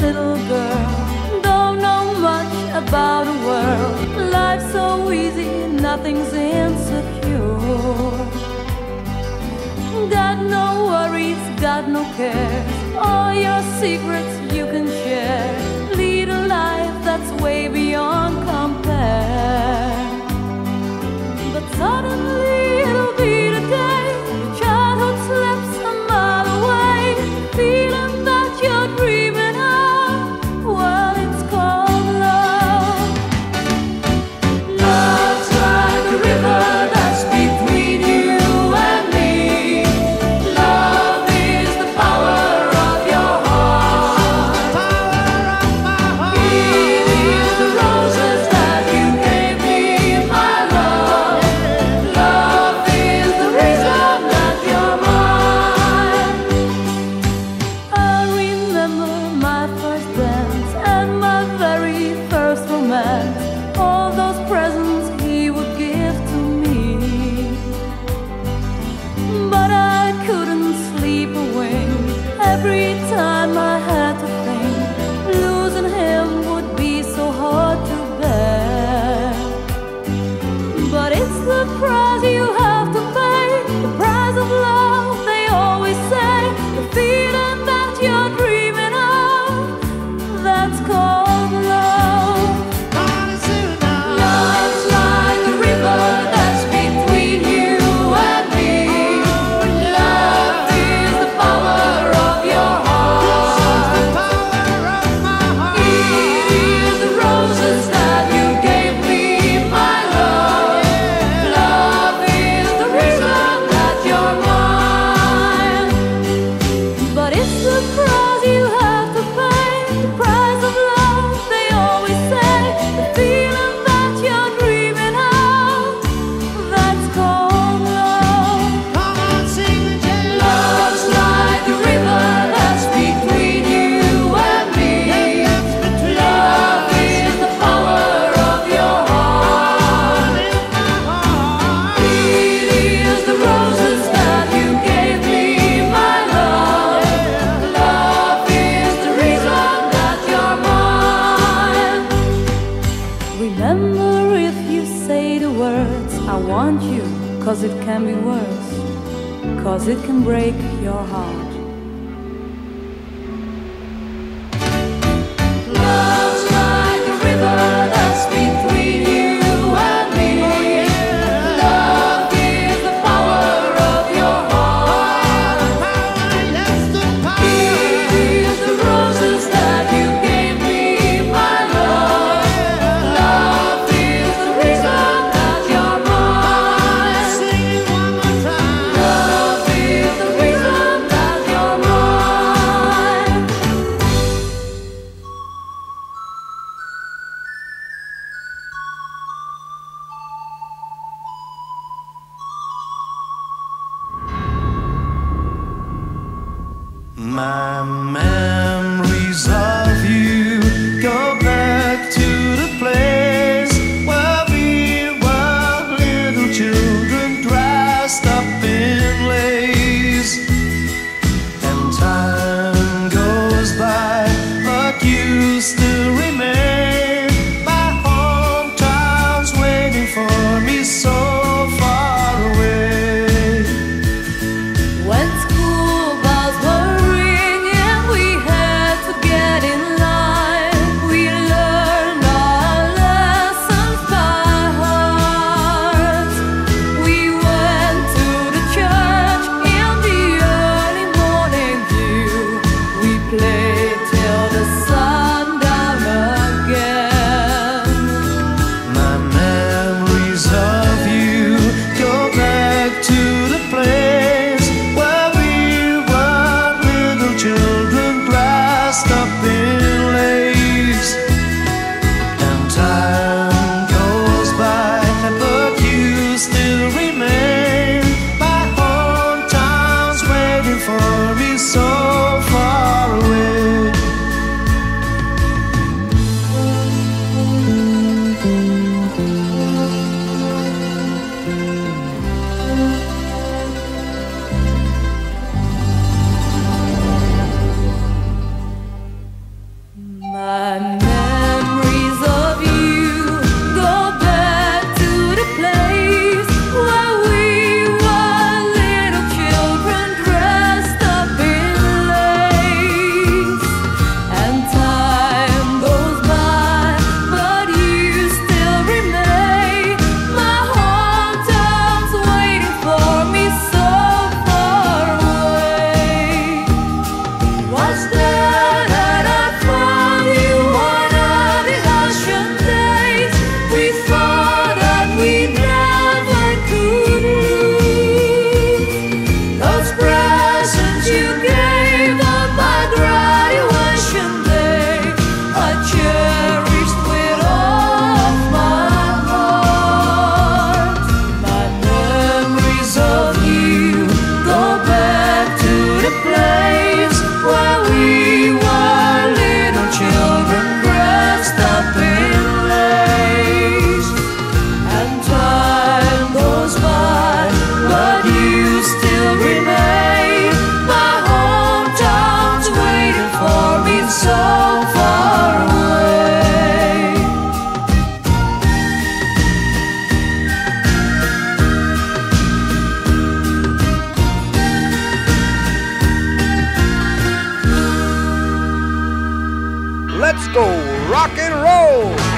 little girl. Don't know much about a world. Life's so easy, nothing's insecure. Got no worries, got no cares. All your secrets 在 break your heart. Go rock and roll.